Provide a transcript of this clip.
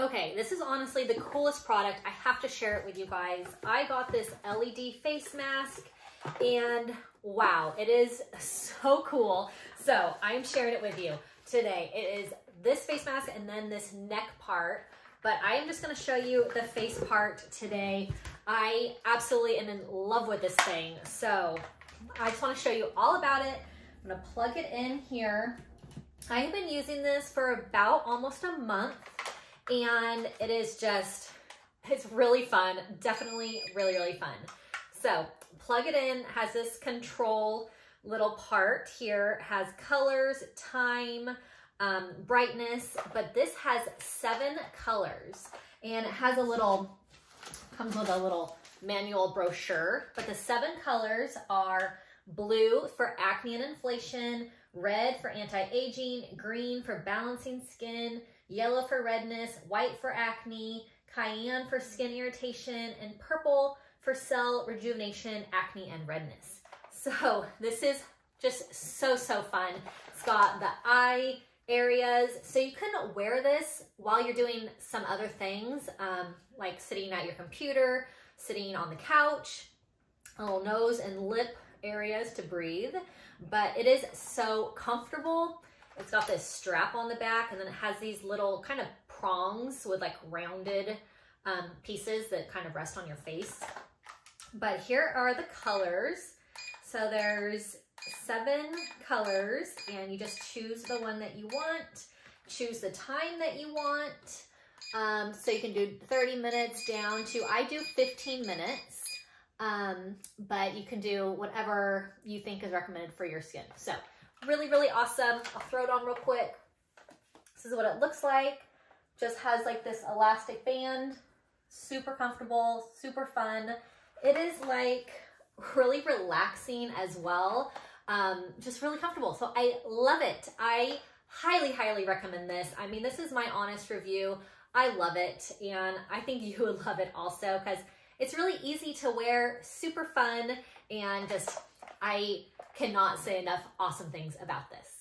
Okay, this is honestly the coolest product. I have to share it with you guys. I got this LED face mask and wow, it is so cool. So I'm sharing it with you today. It is this face mask and then this neck part, but I am just gonna show you the face part today. I absolutely am in love with this thing. So I just wanna show you all about it. I'm gonna plug it in here. I have been using this for about almost a month and it is just, it's really fun. Definitely really, really fun. So plug it in, has this control little part here, has colors, time, um, brightness, but this has seven colors. And it has a little, comes with a little manual brochure, but the seven colors are blue for acne and inflation, red for anti-aging, green for balancing skin, yellow for redness, white for acne, cyan for skin irritation, and purple for cell rejuvenation, acne, and redness. So this is just so, so fun. It's got the eye areas. So you can wear this while you're doing some other things, um, like sitting at your computer, sitting on the couch, little nose and lip areas to breathe. But it is so comfortable. It's got this strap on the back and then it has these little kind of prongs with like rounded um, pieces that kind of rest on your face. But here are the colors. So there's seven colors and you just choose the one that you want, choose the time that you want. Um, so you can do 30 minutes down to, I do 15 minutes, um, but you can do whatever you think is recommended for your skin. So really, really awesome. I'll throw it on real quick. This is what it looks like. Just has like this elastic band, super comfortable, super fun. It is like really relaxing as well. Um, just really comfortable. So I love it. I highly, highly recommend this. I mean, this is my honest review. I love it. And I think you would love it also because it's really easy to wear, super fun, and just, I cannot say enough awesome things about this.